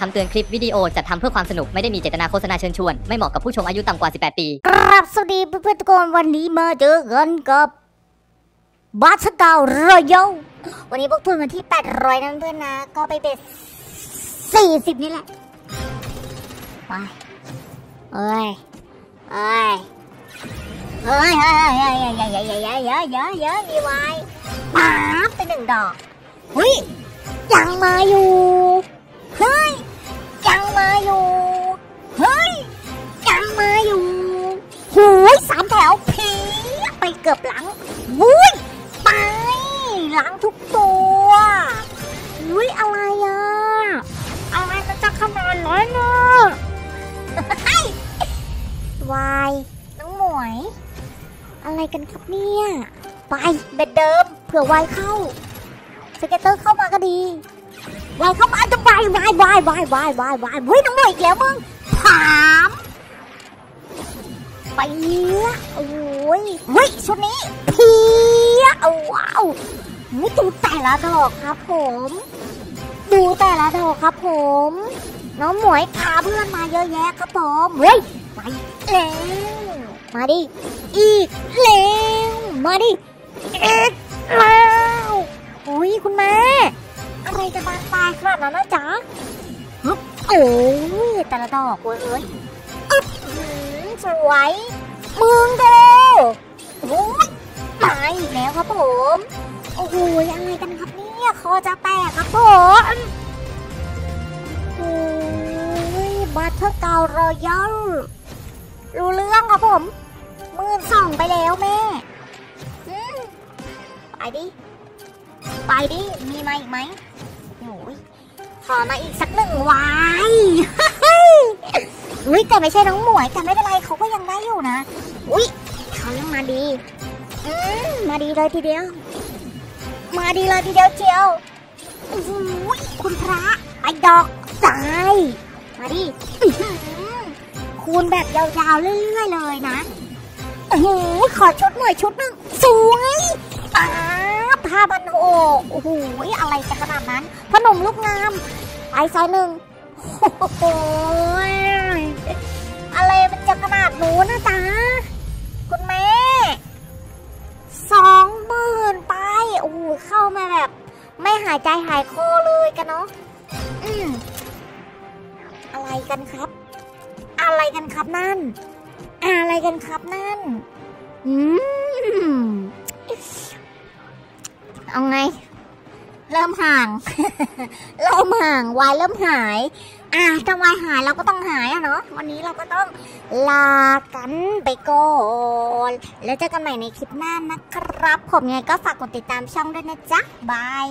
คำเตือนคลิปวิดีโอจัดทำเพื่อความสนุกไม่ได้มีเจตนาโฆษณาเชิญชวน ไม่เหมาะกับผู้ชมอายุต่ำกว่า 18 ปีครับสวัสดีเพื่อนๆทุกคนวันนี้มาเจอกันกับบัสเการอยลวันนี้พวกทุนกันที่ 800นะเพื่อนนะ ก็ไปเบ็ด40 นี่แหละไปเอ้ยเอ้ยเฮ้ยเฮ้ยเฮ้ยเฮ้ยเฮ้ยเฮ้ยเฮ้ยเฮ้ยเฮ้ยเฮ้ยเฮ้ยมีไว้ป๊าบไปหนึ่งดอกเฮ้ยยังมาอยู่ เกือบหลังวุ้ยไปหลังทุกตัววุ้ยอะไรอะอะไรมันจะขนาดนั้นอะวายน้องหมวย อะไรกันครับเนี่ย ไปเบ็ดเดิม เผื่อวายเข้าสเก็ตเตอร์เข้ามาก็ดีวายเข้ามาจะวายวายวายวายวายวายวายเฮ้ยน้องหมวยอีกแล้วมึงถาม ไปเนี้ยโอ้ยเฮ้ยชุดนี้เพียเอาว้าวนี่ดูแต่ละดอกครับผม ดูแต่ละดอกครับผม น้องหมวยพาเพื่อนมาเยอะแยะครับผมเฮ้ยไปแล้วมาดิอีกแล้วมาดิอีกแล้วโอ้ยคุณแม่อะไรจะบานปลายขนาดนั้นนะจ๊ะโอ้ยแต่ละดอกเว้ยเอ้ย สวยมึงดูโอ้ยตายอีกแล้วครับผม โอ้โหอะไรกันครับเนี่ยคอจะแตกครับผมโอ้ยบัตเทอร์เการอยัลรู้เรื่องครับผมมื่นสองไปแล้วแม่ไปดิ ไปดิ มีมาอีกไหมโอ้ยขอมาอีกสักหนึ่งวาย อุ้ยแต่ไม่ใช่น้องหมวยแต่ไม่เป็นไรเขาก็ยังได้อยู่นะ อุ้ยเขายังมาดีอืมมาดีเลยทีเดียว มาดีเลยทีเดียวเชียวโอ้โหคุณพระไอ้ดอกตายมาดิคูณแบบยาวๆเรื่อยๆเลยนะโอ้โหขอชุดหน่อยชุดหนึ่งสวยป้าผ้าบันโอโอ้โหอะไรจะขนาดนั้นพนมลูกงามไปซอยหนึ่ง โอ้โหอะไรมันจะขนาดหนูนะจ๊ะ คุณแม่สองหมื่นไป โอ้โหเข้ามาแบบ ไม่หายใจหายคอเลยกันเนาะอืมอะไรกันครับ อะไรกันครับนั่น อะไรกันครับนั่น อืมเอาไง เริ่มห่าง เริ่มห่างวายเริ่มหาย อะถ้าวายหายเราก็ต้องหายอะเนาะวันนี้เราก็ต้องลากันไปก่อนแล้วเจอกันใหม่ในคลิปหน้านะครับ ผมไงก็ฝากกดติดตามช่องด้วยนะจ๊ะบาย